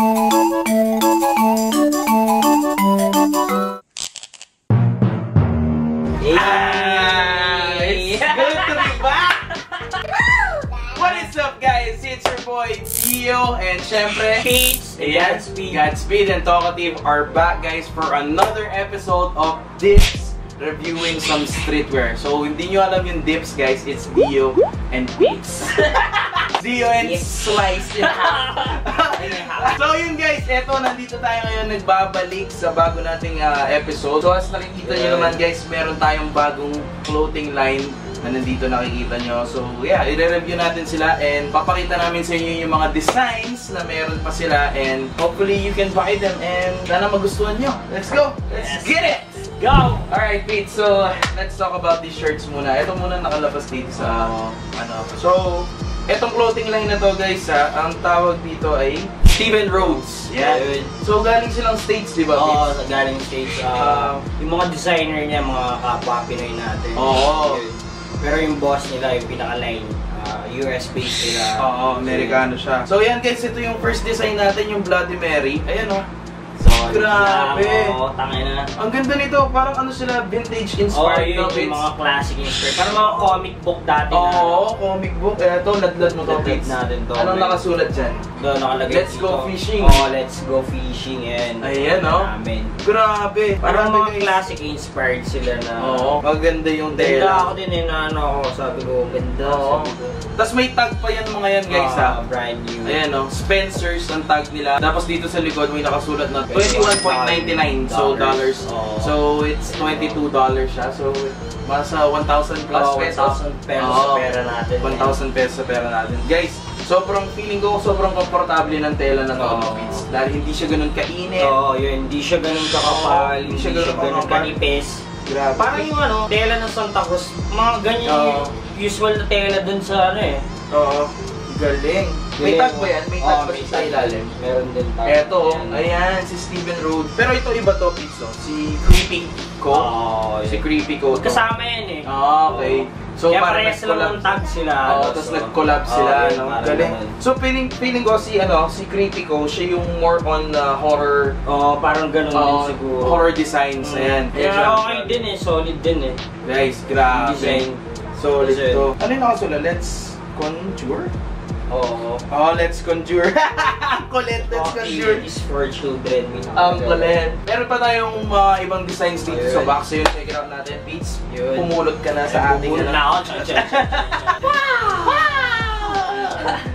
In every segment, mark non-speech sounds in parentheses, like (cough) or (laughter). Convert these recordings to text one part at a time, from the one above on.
Good to be back! What is up guys? It's your boy Dio and syempre Peach, Ayan, Godspeed. Godspeed and Talkative are back guys for another episode of Dips reviewing some streetwear. So hindi nyo alam yung Dips guys, it's Dio and Peach. (laughs) Dio and Yes. Slice. so yun guys, eto nandito tayo ngayon nagbabalik sa bago nating ah, episode. So as nakikita nyo naman guys, meron tayong bagong clothing line na nandito nakikita nyo. So yeah, i-review natin sila and papakita namin sa inyo yung mga designs na meron pa sila and hopefully you can buy them and sana magustuhan nyo. Let's go! Let's Yes. get it! Go! Alright, Pete. So, let's talk about these shirts muna. Ito muna nakalabas dito sa, ano. So, etong clothing line na to, guys, ha, ang tawag dito ay Steven Rhodes. Yan. Yun. So, galing silang States, di ba, Oo, sa galing stage. Ah. yung mga designer niya, mga kapwa Pinoy natin. Oo. Yun. Pero yung boss nila, yung pinaka-line, ah, US based sila. Oo, Amerikano siya. So, yan, guys. Ito yung first design natin, yung Bloody Mary. Ayan, oh. So, Grabe. Oo, tangin na. Ang ganda nito. Parang ano sila, vintage Oo, inspired. yun no, yung mga classic inspired. Parang mga comic book dati na. Oo, comic book. Ito, ladlad mo to, Pete. natin to, Anong nakasulat dyan? Doon nakalagay Let's dito. go fishing. Oo, let's go fishing. Yan. Ayan, oh. Namin. Grabe. Parang mga classic inspired sila na. Oo, maganda yung Ganda tela. ako din eh, na ano ako, sabi ko, ganda, Oo. Tapos may tag pa yan mga yan guys Ah, ha. brand new. Ayan o, Spencer's ang tag nila. Tapos dito sa likod may nakasulat na 21.99 so dollars. Oo. So it's 22 dollars siya. So masa 1,000 plus Oo, pesos. 1,000 pesos pera natin. 1,000 pesos sa pera natin. Guys, sobrang feeling ko sobrang komportable ng tela Oo. no, Vince? Dahil hindi siya ganun kainit. Oo, yun, hindi siya ganun kakapal, hindi siya kakapal. kanipis. Grabe. Parang yung ano, tela ng Santa Cruz, mga ganyan yung usual na tela dun sa ano eh. Oo. Galing. May tag ba yan? May tag Oo, ba siya sa ilalim? Meron din tag. Eto, Yan. ayan, si Steven Rhodes. Pero ito iba to, Pizzo. Si Creepy Co. Si. Creepy Co. to. Kasama yan eh. Ah, okay. So, Kaya parang parehas sila nag-collab. ng tag sila. Oo, ano, tapos so- nag-collab sila, no? Galing. So, feeling, feeling ko si, ano, si Creepy Co, siya yung more on uh, horror, Oo, parang ganun din uh, siguro. horror designs. Mm. Ayan. Kaya okay din eh, solid din eh. Guys, grabe. Design. Solid Design. to. Ano yung nakasulat? Let's conjure? Oo. Oh, let's conjure. (laughs) Kulit, let's conjure. is for children. Ang kulit. Meron pa tayong mga ibang designs dito sa box. So yun, check it out natin, Peach. Yun. Pumulot ka na sa ating Bubulot ano. na ako. Chan, chan.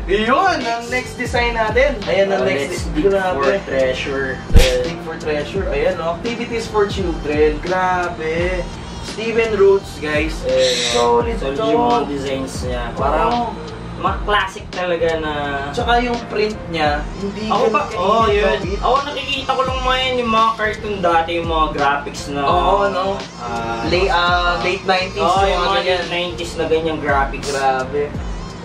Yun, ang next design natin. Ayan ang Oh, next let's design. dig for treasure. Dig for treasure. Ayan, no? Activities for children. Grabe. Steven Rhodes, guys. Eh, Solid solid to. designs niya. Parang. Mga classic talaga na... Tsaka yung print niya, hindi Ako pa, oh yun. Ako nakikita ko lang mga yan, yung mga cartoon dati, yung mga graphics na... Oo, no? ah, Late, ah, late 90s. Oo, yung yung mga late 90s na ganyang graphics. Grabe.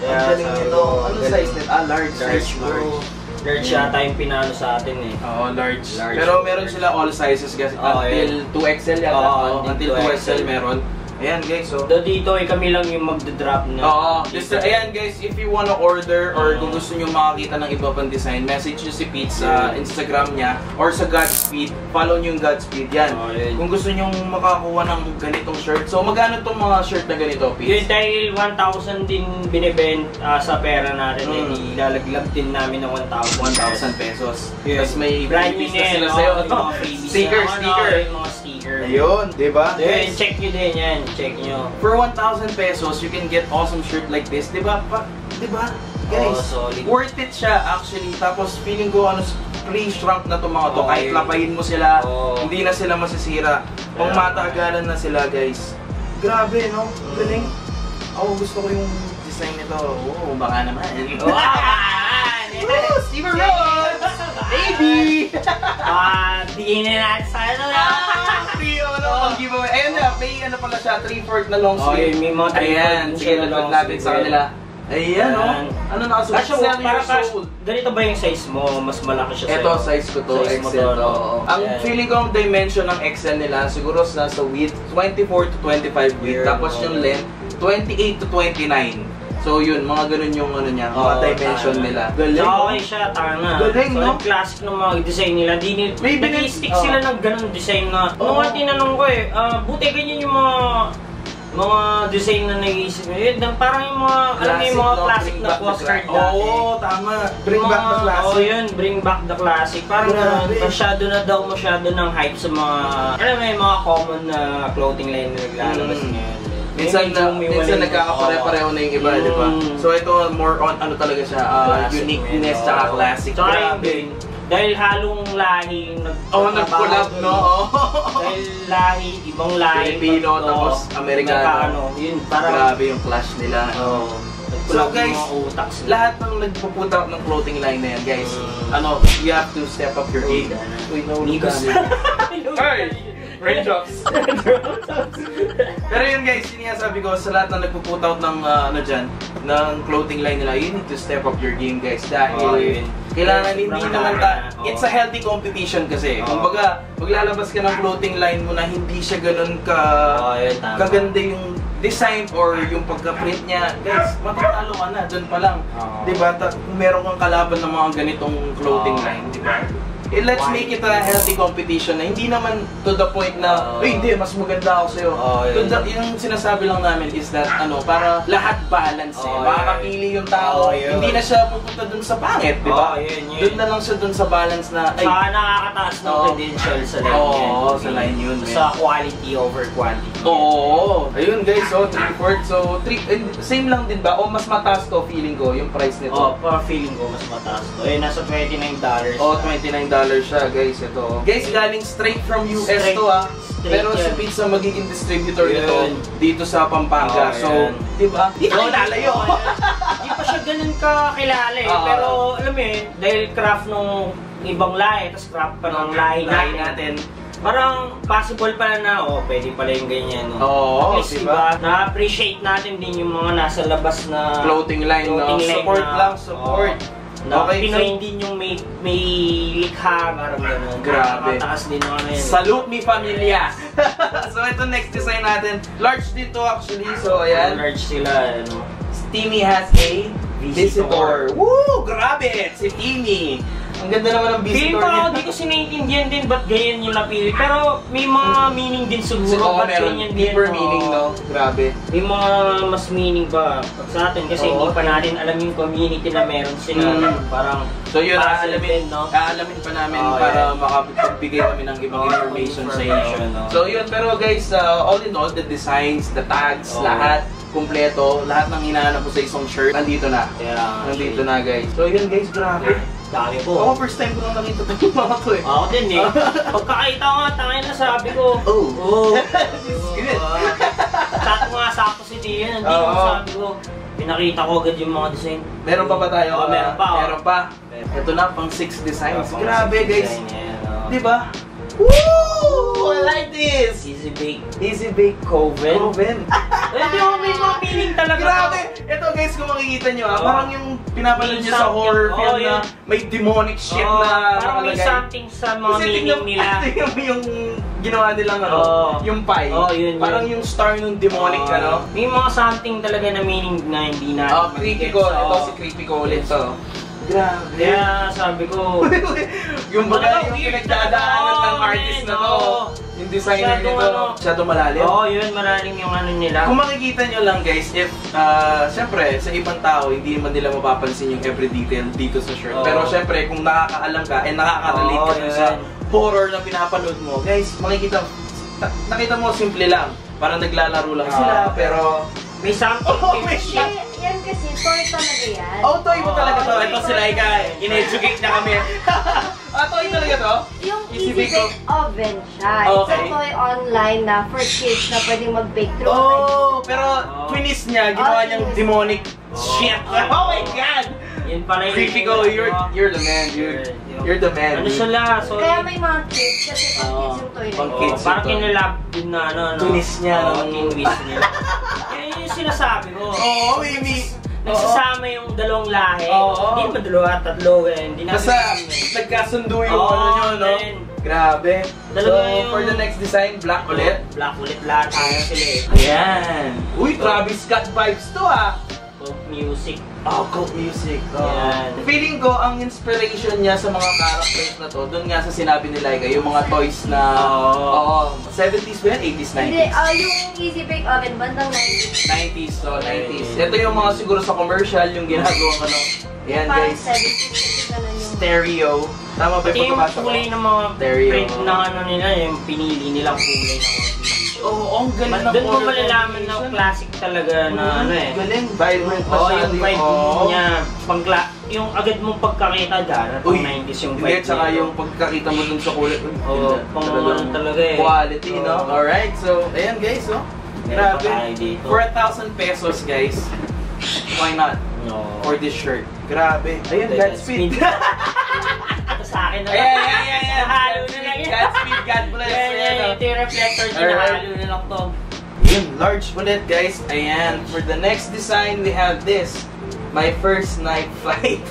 Kaya Ang galing nito. galing. size nito? Ah, large. Large, large. Large yata yung pinano sa atin eh. Oo, large. Large. Pero meron sila all sizes guys. Oo, until 2XL yata. Oo, Oo, until until 2XL 2XL. meron. Ayan guys, so. Do dito ay kami lang yung magda-drop na. Oo, just ayan guys, if you wanna order or kung gusto nyo makakita ng iba pang design, message nyo si Pete sa. Instagram niya or sa Godspeed. Follow nyo yung Godspeed. Yan. Oo, yun. Kung gusto nyo makakuha ng ganitong shirt. So, magkano tong mga shirt na ganito, Yun Pete? dahil 1,000 din binibent ah, sa pera natin, Mm. eh, ilalaglag din namin ng 1,000. 1,000 pesos. Yun. Tapos may Brand new na na sila sa'yo. oh, freebies sticker, ano, sticker. Sticker. Ayun, di ba? Yun, check nyo din yan, check nyo. For 1,000 pesos, you can get awesome shirt like this. Di ba? Di ba? Guys, solid. worth it siya actually. Tapos feeling ko ano, pre-shrunk na to mga to. Oo, Kahit lapayin mo sila, Oo. hindi na sila masisira. Pang matagalan na sila guys. Grabe, no? Galing. Ako gusto ko yung design nito. Oo, baka naman. (laughs) Wow! Woo! Steven Rhodes! Baby! (laughs) Ah, bigyan na natin sa ano na. Pang giveaway. Ayun na, may ano pala siya, 3-4 na long Oh, sleeve. yun, may mga three-fourth Ayan, din sige, na long natin sa kanila. Ayan, no? Ayan. Ano nakasulat? Kasya, Sell para soul. ganito ba yung size mo? Mas malaki siya Ito, sa'yo. size ko to, Size XL to. no? Ang feeling ko ang dimension ng XL nila, siguro sa sa width, 24 to 25 width. Tapos no? yung length, 28 to 29. So yun, mga ganun yung ano niya, mga Oo, dimension tama. nila. Galing, So, okay siya, tanga. Galing, so, no? classic ng mga design nila, di May may binis- stick Oo. sila ng ganun design na, Oo. nung nga tinanong ko eh, ah, buti ganyan yung mga mga design na nag-iisip nyo. Yun, na- parang yung mga, alam mo yung mga no? classic Bring na postcard dati. Oo, tama. Bring Yung back the mga- classic. Oo, yun, bring back the classic. Parang ganun, masyado na daw, masyado ng hype sa mga, alam mo yung mga common na clothing line na naglalabas Mm. ngayon. Minsan, na, minsan nagkakapare-pareho na yung iba, Mm. di ba? So ito, more on ano talaga siya, uh, uniqueness tsaka classic. Tsaka yung Grabe. din, dahil halong lahi yung nag Oh, nag-collab, no? Oh. dahil lahi, ibang lahi. Filipino, tapos Amerikano. nagka-ano, yun, parang, Grabe yung clash nila. Oo. So guys, lahat ng nagpupunta ng clothing line na yan, guys, Mm. ano, you have to step up your game. Uy, Migos. (laughs) ka. Hey! Raindrops. (laughs) Pero yun guys, yun nga sabi ko, sa lahat na nagpo-put out ng uh, ano dyan, ng clothing line nila, you need to step up your game guys. Dahil Oo, yun. kailangan hindi Sobrang naman ta. Oo. it's a healthy competition kasi. Oo. Kumbaga, maglalabas ka ng clothing line mo na hindi siya ganun ka Oo, yun, tama. kaganda yung design or yung pagka-print niya. Guys, matatalo ka na, dun pa lang. Oo. Di ba? Ta- meron kang kalaban ng mga ganitong clothing Oo. line, di ba? Eh, let's make it a healthy competition na hindi naman to the point na. "Uy, hindi, mas maganda ako sa'yo. To yun. the- yung sinasabi lang namin is that, ano, para lahat balance eh. Oo, Makakapili yung tao. Oo, yun. Hindi na siya pupunta dun sa pangit, di ba? Oo, yun, yun. Doon na lang siya dun sa balance na, ay, Saka nakakataas ng Oo. credential sa line Oo, sa line yun, Sa quality over quantity. Oo. Ayun guys, so 3 So, three, eh, same lang din ba? O mas mataas to feeling ko, yung price nito. Oh, pa feeling ko mas mataas to. Eh, nasa $29. Oh, $29 siya guys, ito. Guys, galing straight from US Straight- to ah. Pero si. Pizza magiging distributor Yun. nito dito sa Pampanga. Oh, so, yan. di ba? Di Oh, ka lalayo. oo, Hindi pa siya ganun kakilala eh. Oo. Pero alam mo yun, dahil craft nung ibang lahi, tapos craft pa ng lahi Lahi natin. Parang possible pala na, oh, pwede pala yung ganyan. No? Oo, At least, diba? diba, na-appreciate natin din yung mga nasa labas na Clothing line, no? clothing line Support na- lang, support. Oo. na Okay, Pinoy so- din yung may, may likha, parang gano'n. Grabe. Mataas din naman yun. Salute me familia! (laughs) so, ito next design natin. Large din to actually. So, ayan. Large sila, ano. Timmy has a visitor. Visitor. Woo! Grabe! Si Timmy! Ang ganda naman ng Feeling visitor ko niya. hindi ko sinaintindihan din ba't ganyan yung napili. Pero may mga meaning din siguro Oo, ba't meron ganyan deeper din. meaning, no? Grabe. May mga mas meaning ba sa atin kasi Oo. hindi pa natin alam yung community na meron sila. Mm. Parang So yun, para aalamin, no? aalamin pa namin Oo, para makapagbigay kami ng ibang Oo, information sa information, inyo. no? So yun, pero guys, uh, all in all, the designs, the tags, Oo. lahat, kumpleto, lahat ng hinahanap ko sa isang shirt, nandito na. Kaya, Nandito na guys. So yun guys, grabe. Dami Ako po. first time ko lang nakita to yung mga to eh. Ako din eh. (laughs) Pagkakita ko nga, tangin na sabi ko. Oh. Oo. Good. Sakto nga sakto si Tia. Nandito Oo. sabi ko. Pinakita ko agad yung mga design. Meron pa ba tayo? Oo, meron pa. oh. Meron pa. Ito na, pang six designs. Grabe guys. Di ba? Woo! I like this! Easy bake. Easy Bake Coven. Coven. (laughs) Eh, di ba may mga feeling talaga. Grabe! Ito guys, kung makikita nyo ah, Oo. parang yung pinapanood nyo sa horror something. film Oo, na may demonic shit Oo, na Parang may something sa mga Kasi meaning nila. (laughs) tingnan mo yung ginawa nilang ano, Oo. yung pie. Oo, yun, yun. Parang yung star nung demonic Oo. ano. May mga something talaga na meaning na hindi natin. Oh, creepy ko. Ito Oo. si creepy ko ulit to. Grabe. Kaya sabi ko, (laughs) yung baga yung pinagdadaanan ng artist na man, to. Yung designer Masyadong nito. ano. Masyado malalim. oo, yun, malalim yung ano nila. Kung makikita nyo lang guys, if, uh, syempre, sa ibang tao, hindi man nila mapapansin yung every detail dito sa shirt. Oo. Pero syempre, kung nakakaalam ka, and nakaka-relate ka Oo, dun yun. sa horror na pinapanood mo, guys, makikita, na- nakita mo, simple lang. Parang naglalaro lang sila, pero... May something (laughs) Oh, may creepy. Yan, kasi, toy talaga yan. Oh, toy mo talaga to. Oo. Ito si Laika, in-educate na kami. (laughs) ah, toy talaga to? Yung Easy Bake Bake Oven siya. It's Okay. a toy online na for kids na pwedeng mag-bake through. Oh, pero Oo. twinist niya, ginawa Oh, niyang twinist. demonic shit. Oo. (laughs) Oh my God! Yun pala yung... Creepy ko, you're, you're the man, dude. You're the man, Ano dude. sila, so... Kaya may mga kids kasi pang kids yung toy na Pang yun. kids. Oh, parang kinalab din na ano, ano. Tunis niya, Oo, no? tinis niya. (laughs) Yan yung sinasabi ko. Oo, maybe. Nagsasama yung dalawang lahi. Oo. Hindi naman dalawa, tatlo, eh. Hindi natin Basta, alam, eh. nagkasundo yung Oo, ano nyo, no? man. Grabe. Dalawa so, yung- for the next design, black ulit. Black ulit lahat. Ayaw sila eh. Ayan. Uy, Travis Scott vibes to ah. Pop music. Oh, cult music. Oh. Yan. Feeling ko, ang inspiration niya sa mga characters na to, doon nga sa sinabi ni Laika, yung mga toys na, Oo. oo, 70s ba yan? 80s, 90s? Hindi, ah, yung Easy Bake Oven, bandang 90s. 90s, so 90s. Ito yung mga siguro sa commercial, yung ginagawa ano. Yan Parang guys, 70s kasi ganun yung... stereo. Tama ba yung yung pagkabasa ko? kulay ng mga Stereo. print na ano nila, yung pinili nilang kulay audio. Oo, oh, ang galing ng Doon mo malalaman na classic talaga na ano eh. Galing, vibrant Oo, yung vibe Oo. niya, pangla, yung agad mong pagkakita dyan, at Uy, 90s yung Hindi, vibe tsaka niya. yung pagkakita mo dun sa. Uy, Oo, ganda. pang Talagang ano talaga eh. Quality, no? Alright, so, ayan guys, oh. Pa Grabe. For a thousand pesos, guys, why not? No. For this shirt. Grabe. Ayun, Godspeed. (laughs) Ito sa akin na Ayan, ayan, ayan, ayan. Na yan. Godspeed, God bless. Ayan, ayan, oh. ito yung reflector, tinahalo na lang to. Yun, large ulit, guys. Ayan. For the next design, we have this. My first night flight. (laughs)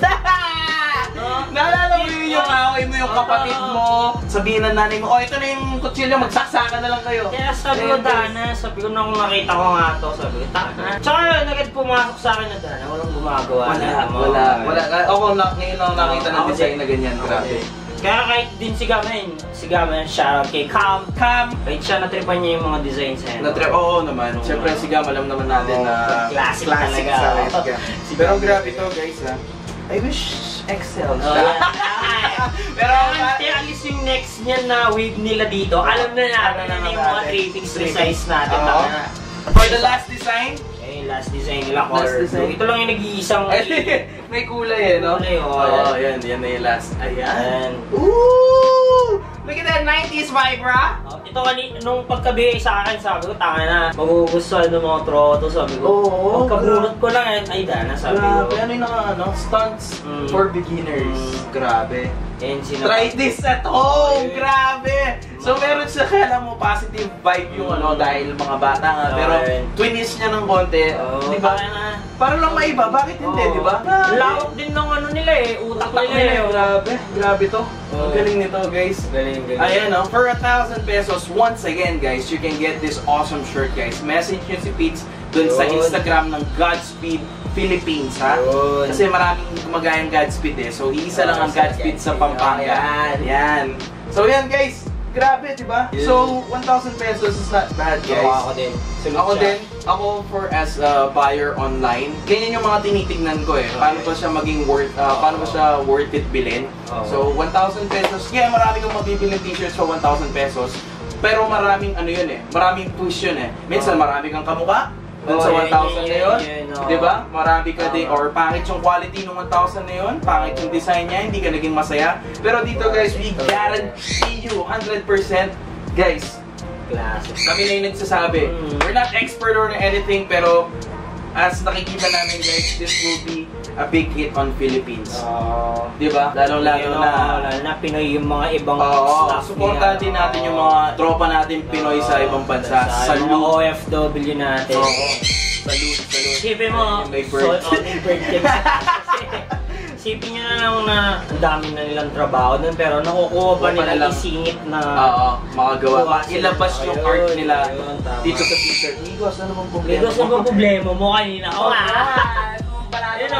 Naalala mo yun yung away mo yung kapatid mo. Sabihin ng nanay mo, oh, ito na yung kutsilyo, magsaksakan na lang kayo. Kaya sabi ko. Dana, sabi ko nung nakita ko nga to, sabi ko, Dana. Tsaka yun, agad pumasok sa akin na Dana, walang gumagawa Wala, na. mga- wala, wala. Ako, na, ngayon lang nakita ng design din. na ganyan. Grabe. Kaya kahit din si Gamen, si Gamen, siya kay Cam, Cam, kahit siya natripan niya yung mga designs niya. na Oo naman. Siyempre si Gam, alam naman natin na Classic classic talaga. sa Gam. (laughs) Si Pero Gam. grabe to guys ha. I wish Excel. Oh, yan. (laughs) Pero Pero alis yung next niya na wave nila dito, alam na natin Alam na na yung natin. mga trippings Trippings. resize natin. Oo. tama na. for the last design, Eh, last design nila, Last design. blue. Ito lang yung nag-iisang (laughs) may kulay eh, no? Kulay, oo. Oo, yan. Yan na yung last. Ayan. Ooh! Look at that 90s vibe, bra! Oh, ito kani nung pagkabigay sa akin, sabi ko, tanga na, magugustuhan ng mga troto, sabi ko. Oo, Pagkabunot ko lang, eh, ay dana, sabi Grabe, ko. ano yung mga ano, stunts Mm. for beginners. Mm. Grabe. And sino Try this at home! Ayun. Grabe! So meron siya, kaya mo, positive vibe yung ano, dahil mga bata nga. Pero Ayun. twinish niya ng konti. Oh, di ba? na. Para lang maiba, bakit hindi, Oo. di ba? Lawak din ng ano nila eh, utak Utak nila eh. grabe. Grabe to. Ang Oo. galing nito, guys. Galing, galing. Ayan, no? For a thousand pesos, once again, guys, you can get this awesome shirt, guys. Message nyo si Pete dun sa. Instagram ng Godspeed Philippines, ha? Yun. Kasi maraming gumagayang Godspeed eh. So, iisa lang Ah, ang Godspeed sa. Pampanga. Yan. Yan. So, yan, guys. Grabe, di ba? Yun. So, 1,000 pesos is not bad, guys. Oo, ako din. Sunod Ako siya. din, ako for as a buyer online, ganyan yung mga tinitingnan ko eh. Paano ba siya maging worth, uh, paano ba siya worth it bilhin? So, 1,000 pesos, yeah, marami kang mabibili ng t-shirts for 1,000 pesos. Pero maraming ano yun eh, maraming twist yun eh. Minsan marami kang kamukha, dun sa yun, 1,000 na yun, yun. yun, oo. Di ba? Marami ka din, or pangit yung quality ng 1,000 na yun, pangit yung design niya, hindi ka naging masaya. Pero dito guys, we guarantee you 100% guys, Classic. kami na yung nagsasabi. Mm. We're not expert or anything, pero as nakikita namin guys, this will be a big hit on Philippines. Oo. Di ba? Lalo-lalo na... lalo na Pinoy yung mga ibang Oo, staff supportahan nila. din natin yung mga tropa natin Pinoy sa ibang bansa. Sa mga Salute. OFW natin. Oo. Salute, salute. Isipin mo, may so, bird. oh, may bird (laughs) Isipin nyo na lang na ang dami na nilang trabaho nun, pero nakukuha Kuha ba pa na nila lang. isingit na Oo, makagawa. Sila. Ilabas yung Ayun, art nila ayun, tama. dito sa t-shirt. Migos, ano bang problema? Ligos na ba problema mo kanina? Oo nga.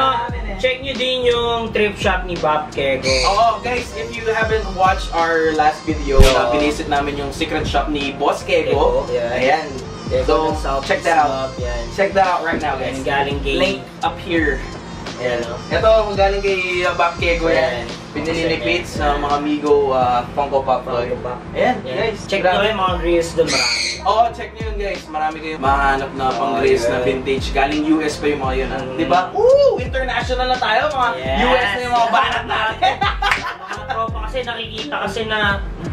Ayun, Yun o, check nyo din yung trip shop ni Bob Kego. Oo, guys, if you haven't watched our last video na Oo. binisit namin yung secret shop ni Boss Kego, Kego, yeah. ayan. Kego So, check that out. Yan. Check that out right now, guys. Yan, galing kay... Link up here. Ayan o. Ito, galing kay uh, Bob Kego yan. Ni Pete sa mga Migo uh, Funko Pop Toy. Funko Pop. Ayan, Yan. guys. Check nyo yung mga grills doon marami. Oo, check nyo yun guys. Marami kayong mahanap na pang Oh, grace na yeah. vintage. Galing US pa yung mga yun. Mm. Di ba? Woo! International na tayo. Mga Yes. US na yung mga banat natin. mga tropa kasi nakikita kasi na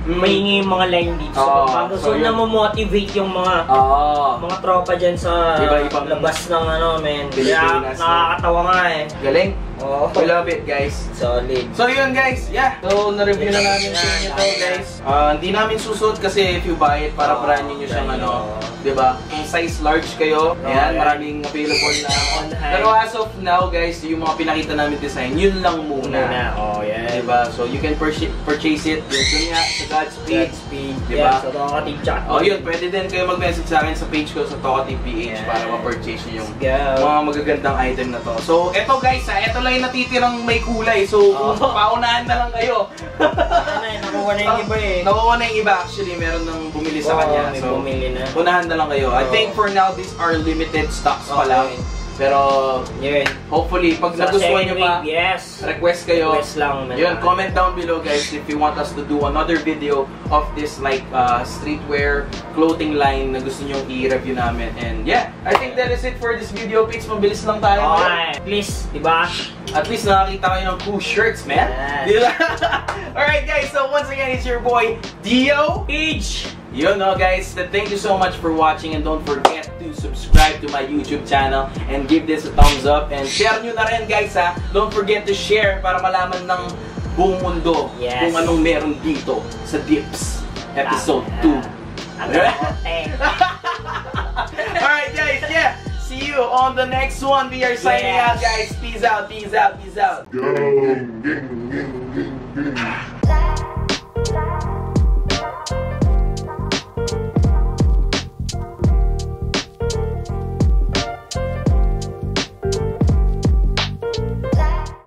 mahingi yung mga line dito sa Oo, Pampanga. so So, yun. na-motivate yung mga Oo. mga tropa dyan sa Iba-ibang labas ng ano, men. Kaya nakakatawa nga eh. Galing. Oh. We love it, guys. Solid. So yun guys, yeah. So na-review na namin sa inyo to guys. Ah, hindi namin susuot kasi if you buy it para Oh, brand new nyo siyang ano, new. 'di ba? Kung size large kayo, ayan, yeah. maraming available na. Pero as of now guys, yung mga pinakita namin design, yun lang muna. Muna. Oh, yan. 'Di ba? So you can purchase it dun nga sa Godspeed. Godspeed. Di Yan, ba? sa mga team chat. Oh, yun, pwede din kayo mag-message sa akin sa page ko sa Talkative PH Yeah. para ma-purchase yung mga magagandang item na to. So, eto guys, ha, eto lang yung natitirang may kulay. So, Oh. paunahan na lang kayo. Eh, nakuha na yung iba eh. Nakuha na yung iba actually, meron nang bumili sa Oo, kanya. may So, bumili na. unahan na lang kayo. I Oo. think for now, these are limited stocks pa lang. Pero, Yun. hopefully, pag Sa nagustuhan nyo pa, yes. request kayo. Request lang. man. Yun, comment down below guys if you want us to do another video of this like uh, streetwear clothing line na gusto nyong i-review namin. And yeah, I think that is it for this video, Pix. Mabilis lang tayo. Okay. Please, di ba? At least nakakita kayo ng cool shirts, man. Yes. Diba? (laughs) Alright guys, so once again, it's your boy, Dio. Peach! Yun no guys, th- thank you so much for watching and don't forget to subscribe to my YouTube channel and give this a thumbs up and share nyo na rin guys ha. Don't forget to share para malaman ng buong mundo Yes. kung anong meron dito sa Dips Episode 2. Ang kamote. (laughs) Alright guys, yeah. See you on the next one. We are signing Yes. out guys. Peace out, peace out, peace out. Go.